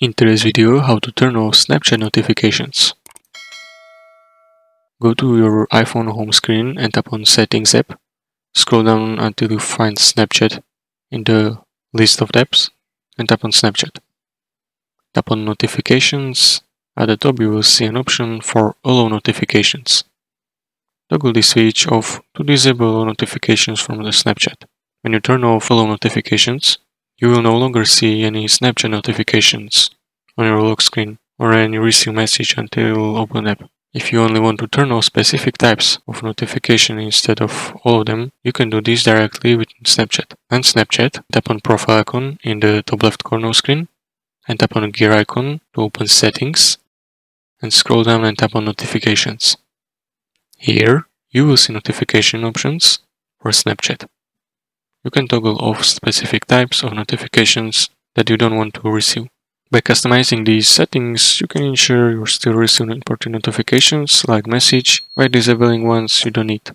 In today's video, how to turn off Snapchat notifications. Go to your iPhone home screen and tap on Settings app. Scroll down until you find Snapchat in the list of apps and tap on Snapchat. Tap on Notifications. At the top you will see an option for Allow Notifications. Toggle this switch off to disable notifications from the Snapchat. When you turn off Allow Notifications, you will no longer see any Snapchat notifications on your lock screen or any receive message until open app. If you only want to turn off specific types of notification instead of all of them, you can do this directly with Snapchat. And Snapchat, tap on profile icon in the top left corner screen and tap on gear icon to open settings and scroll down and tap on notifications. Here, you will see notification options for Snapchat. You can toggle off specific types of notifications that you don't want to receive. By customizing these settings, you can ensure you're still receiving important notifications like message by disabling ones you don't need.